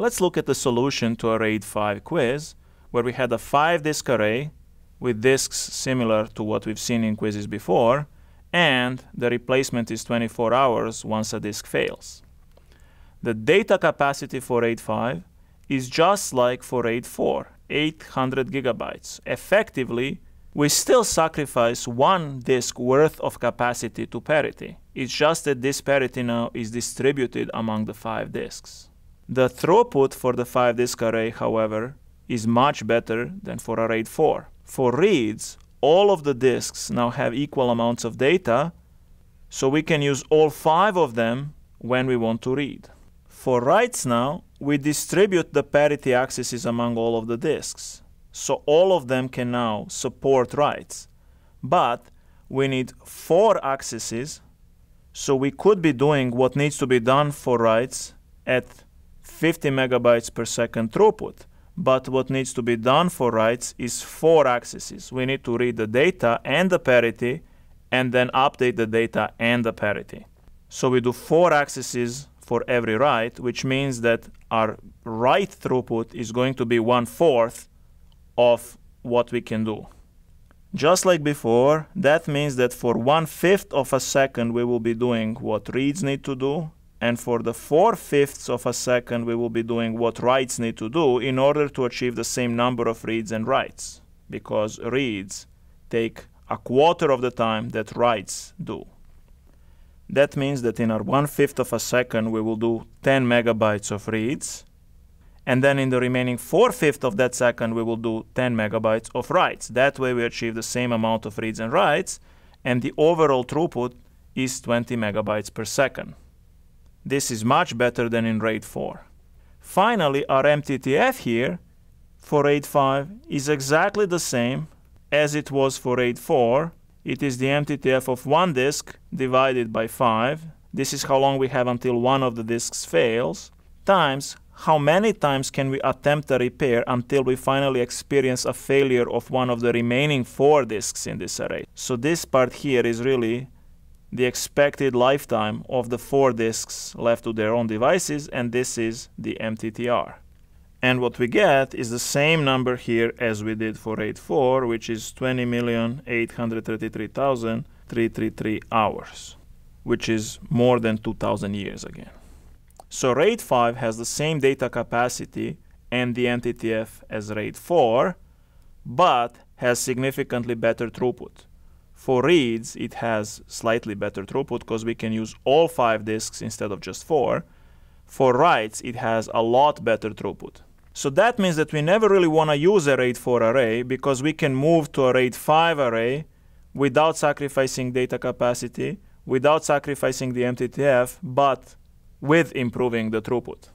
Let's look at the solution to a RAID 5 quiz, where we had a 5-disk array with disks similar to what we've seen in quizzes before, and the replacement is 24 hours once a disk fails. The data capacity for RAID 5 is just like for RAID 4, 800 gigabytes. Effectively, we still sacrifice one disk worth of capacity to parity. It's just that this parity now is distributed among the five disks. The throughput for the five disk array, however, is much better than for a RAID 4. For reads, all of the disks now have equal amounts of data, so we can use all five of them when we want to read. For writes now, we distribute the parity accesses among all of the disks. So all of them can now support writes. But we need four accesses, so we could be doing what needs to be done for writes at 50 megabytes per second throughput. But what needs to be done for writes is four accesses. We need to read the data and the parity, and then update the data and the parity. So we do four accesses for every write, which means that our write throughput is going to be one fourth of what we can do. Just like before, that means that for one fifth of a second we will be doing what reads need to do, and for the four fifths of a second we will be doing what writes need to do in order to achieve the same number of reads and writes, because reads take a quarter of the time that writes do. That means that in our one fifth of a second we will do 10 megabytes of reads, and then in the remaining 4 fifths of that second we will do 10 megabytes of writes. That way we achieve the same amount of reads and writes and the overall throughput is 20 megabytes per second. This is much better than in RAID 4. Finally, our MTTF here for RAID 5 is exactly the same as it was for RAID 4. It is the MTTF of one disk divided by 5. This is how long we have until one of the disks fails, times how many times can we attempt a repair until we finally experience a failure of one of the remaining four disks in this array. So this part here is really the expected lifetime of the four disks left to their own devices, and this is the MTTR. And what we get is the same number here as we did for RAID 4, which is 20,833,333 hours, which is more than 2,000 years again. So RAID 5 has the same data capacity and the MTTF as RAID 4, but has significantly better throughput. For reads, it has slightly better throughput because we can use all five disks instead of just four. For writes, it has a lot better throughput. So that means that we never really want to use a RAID 4 array because we can move to a RAID 5 array without sacrificing data capacity, without sacrificing the MTTF, but with improving the throughput.